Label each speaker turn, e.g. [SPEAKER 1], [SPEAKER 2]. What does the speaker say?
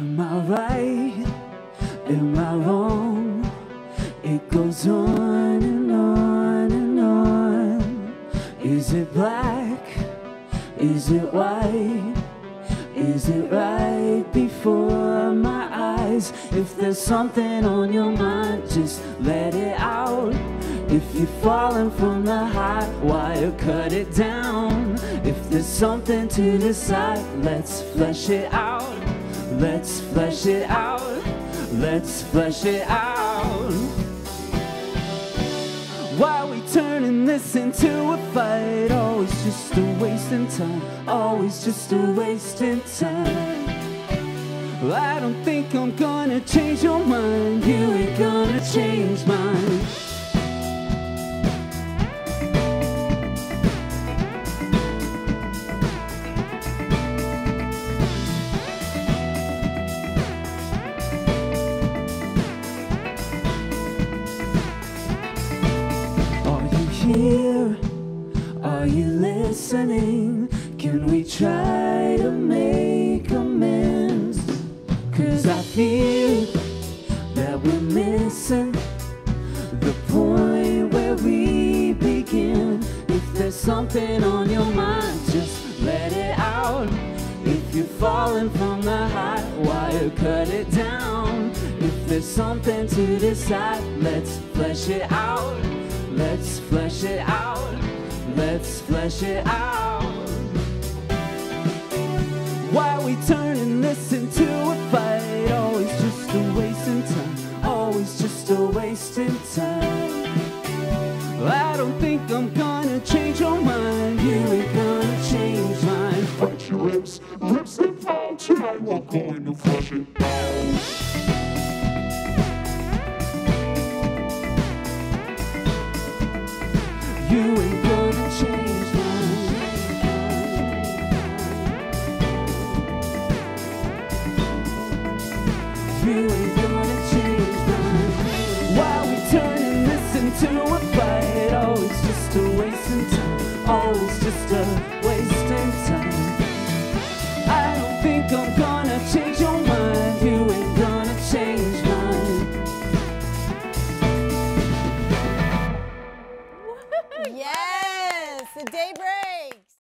[SPEAKER 1] right? Am I wrong? It goes on and on and on. Is it black? Is it white? Is it right before my eyes? If there's something on your mind, just let it out. If you're falling from the high wire, cut it down. If there's something to decide, let's flesh it out. Let's flesh it out. Let's flesh it out. Why we turning this into a fight? Always just a wasting time. Always just a wasting time. I don't think I'm gonna change your mind. You ain't gonna change mine. Here? Are you listening? Can we try to make amends? Cause I feel that we're missing the point where we begin. If there's something on your mind, just let it out. If you're falling from the high wire, cut it down. If there's something to decide, let's flesh it out. Let's flesh it out. Let's flesh it out. Why are we turning this into a fight? Always just a wasting time. Always just a wasting time. Into a fight? Oh, Always just a wasting time. Oh, Always just a wasting